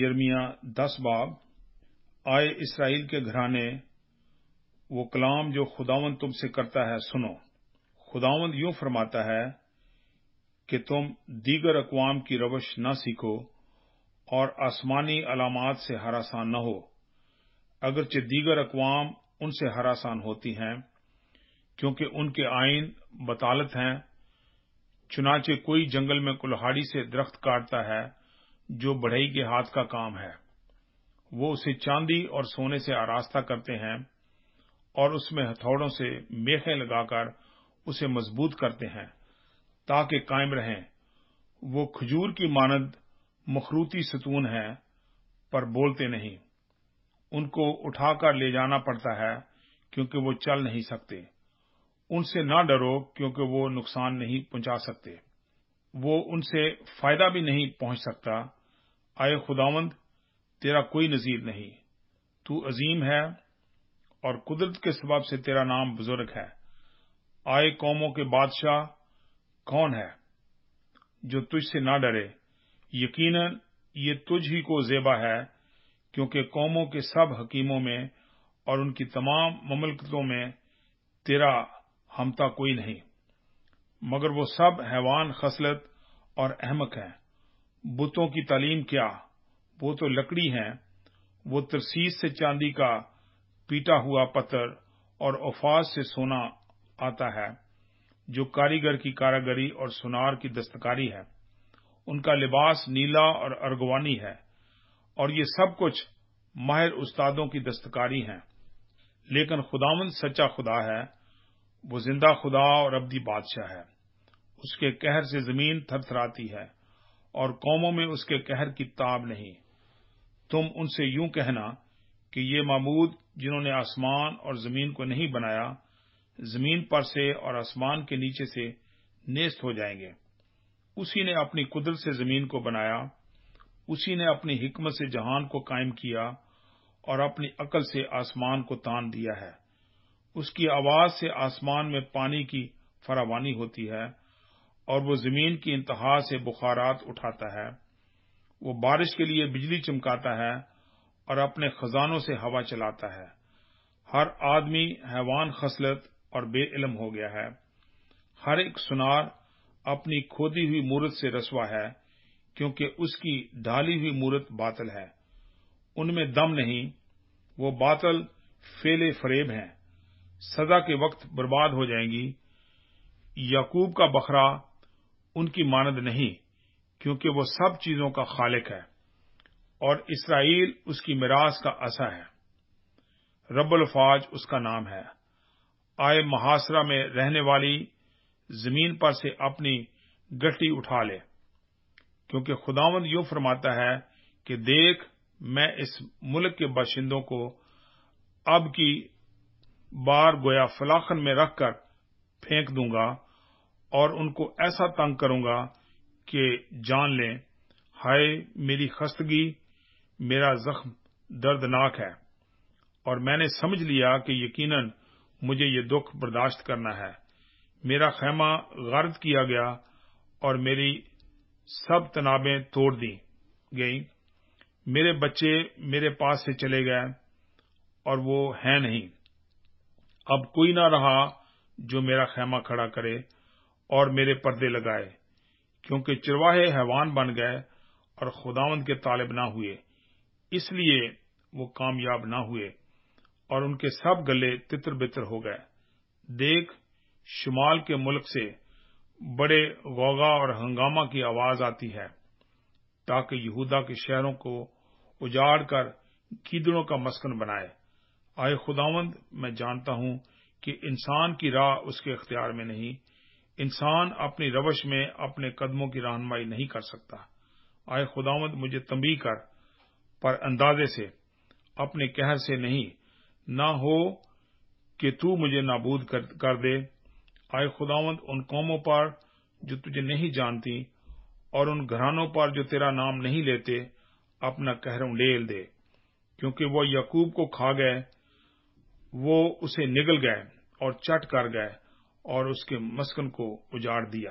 یرمیا دس باب، آئے اسرائیل کے گھرانے، وہ کلام جو خداون تم سے کرتا ہے، سنو۔ خداون یوں فرماتا ہے کہ تم دیگر اقوام کی روش نہ سیکھو اور آسمانی علامات سے ہراسان نہ ہو۔ اگرچہ دیگر اقوام ان سے ہراسان ہوتی ہیں، کیونکہ ان کے آئین بطالت ہیں، چنانچہ کوئی جنگل میں کلہاڑی سے درخت کاٹتا ہے جو بڑھئی کے ہاتھ کا کام ہے، وہ اسے چاندی اور سونے سے آراستہ کرتے ہیں اور اس میں ہتھوڑوں سے میخیں لگا کر اسے مضبوط کرتے ہیں تاکہ قائم رہیں۔ وہ کھجور کی مانند مخروتی ستون ہے پر بولتے نہیں۔ ان کو اٹھا کر لے جانا پڑتا ہے کیونکہ وہ چل نہیں سکتے۔ ان سے نہ ڈرو کیونکہ وہ نقصان نہیں پہنچا سکتے۔ وہ ان سے فائدہ بھی نہیں پہنچ سکتا۔ آئے خداوند، تیرا کوئی نظیر نہیں۔ تو عظیم ہے اور قدرت کے سبب سے تیرا نام بزرگ ہے۔ آئے قوموں کے بادشاہ، کون ہے جو تجھ سے نہ ڈرے؟ یقیناً یہ تجھ ہی کو زیبا ہے، کیونکہ قوموں کے سب حکیموں میں اور ان کی تمام مملکتوں میں تیرا ہمتا کوئی نہیں۔ مگر وہ سب حیوان، خصلت اور احمق ہیں۔ بتوں کی تعلیم کیا، وہ تو لکڑی ہیں، وہ ترسیس سے چاندی کا پیٹا ہوا پتھر اور افاظ سے سونا آتا ہے، جو کاریگر کی کاراگری اور سنار کی دستکاری ہے۔ ان کا لباس نیلا اور ارگوانی ہے اور یہ سب کچھ ماہر استادوں کی دستکاری ہیں۔ لیکن خداون سچا خدا ہے، وہ زندہ خدا اور ابدی بادشاہ ہے۔ اس کے قہر سے زمین تھر تھراتی ہے۔ اور قوموں میں اس کے قہر کی تاب نہیں۔ تم ان سے یوں کہنا کہ یہ معمود جنہوں نے آسمان اور زمین کو نہیں بنایا، زمین پر سے اور آسمان کے نیچے سے نیست ہو جائیں گے۔ اسی نے اپنی قدرت سے زمین کو بنایا، اسی نے اپنی حکمت سے جہان کو قائم کیا اور اپنی عقل سے آسمان کو تان دیا ہے۔ اس کی آواز سے آسمان میں پانی کی فراوانی ہوتی ہے۔ اور وہ زمین کی انتہا سے بخارات اٹھاتا ہے۔ وہ بارش کے لیے بجلی چمکاتا ہے اور اپنے خزانوں سے ہوا چلاتا ہے۔ ہر آدمی حیوان خصلت اور بے علم ہو گیا ہے۔ ہر ایک سنار اپنی کھودی ہوئی مورت سے رسوا ہے، کیونکہ اس کی ڈھالی ہوئی مورت باطل ہے۔ ان میں دم نہیں، وہ باطل فیلے فریب ہیں۔ سزا کے وقت برباد ہو جائیں گی۔ یعقوب کا بخرا ان کی مانند نہیں، کیونکہ وہ سب چیزوں کا خالق ہے اور اسرائیل اس کی میراث کا اثا ہے۔ رب الفاظ اس کا نام ہے۔ آئے محاصرہ میں رہنے والی زمین پر سے اپنی گٹی اٹھا لے، کیونکہ خداوند یوں فرماتا ہے کہ دیکھ، میں اس ملک کے باشندوں کو اب کی بار گویا فلاخن میں رکھ کر پھینک دوں گا۔ اور ان کو ایسا تنگ کروں گا کہ جان لیں، ہائے میری خستگی، میرا زخم دردناک ہے۔ اور میں نے سمجھ لیا کہ یقیناً مجھے یہ دکھ برداشت کرنا ہے۔ میرا خیمہ غرد کیا گیا اور میری سب تنابیں توڑ دی گئی میرے بچے میرے پاس سے چلے گئے اور وہ ہیں نہیں۔ اب کوئی نہ رہا جو میرا خیمہ کھڑا کرے۔ اور میرے پردے لگائے، کیونکہ چرواہے حیوان بن گئے اور خداوند کے طالب نہ ہوئے، اس لیے وہ کامیاب نہ ہوئے اور ان کے سب گلے تتر بتر ہو گئے۔ دیکھ، شمال کے ملک سے بڑے غوغا اور ہنگامہ کی آواز آتی ہے، تاکہ یہودا کے شہروں کو اجاڑ کر کیدڑوں کا مسکن بنائے۔ آئے خداوند، میں جانتا ہوں کہ انسان کی راہ اس کے اختیار میں نہیں انسان اپنی روش میں اپنے قدموں کی رہنمائی نہیں کر سکتا۔ آئے خداوند، مجھے تمبی کر، پر اندازے سے، اپنے کہر سے نہیں، نہ ہو کہ تو مجھے نابود کر دے۔ آئے خداوند، ان قوموں پر جو تجھے نہیں جانتی اور ان گھرانوں پر جو تیرا نام نہیں لیتے، اپنا کہروں ڈیل دے۔ کیونکہ وہ یقوب کو کھا گئے، وہ اسے نگل گئے اور چٹ کر گئے۔ اور اس کے مسکن کو اجاڑ دیا۔